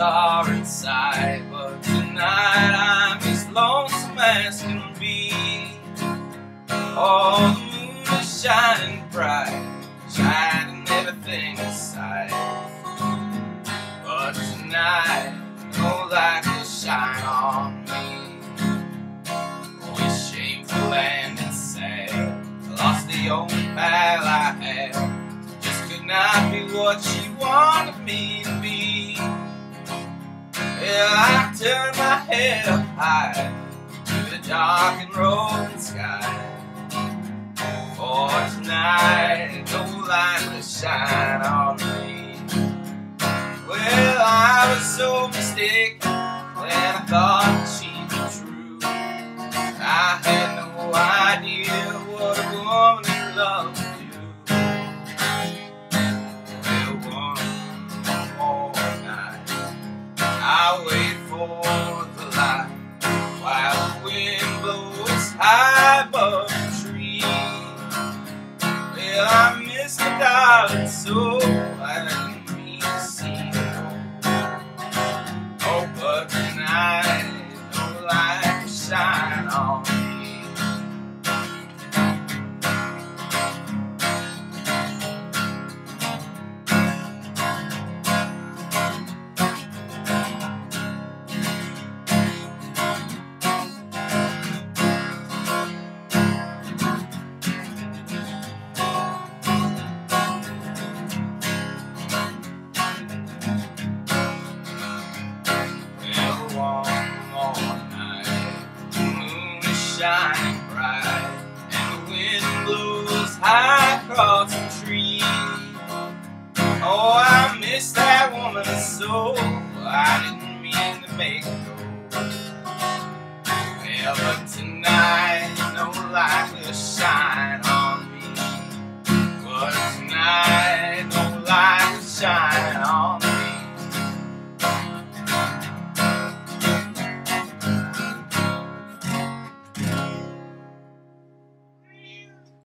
star inside. But tonight I'm as lonesome as can be. Oh, the moon is shining bright, shining everything inside. But tonight, no light will shine on me. Oh, shameful and sad. I lost the only pal I had. Just could not be what she wanted me to Turned my head up high to the dark and rolling sky. For tonight, no light will shine on me. Well, I was so mistaken the light while the wind blows high above the. Well, I miss my darling so shining bright, and the wind blows high across the tree. Oh, I miss that woman so, I didn't mean to make her go. Well, but tonight.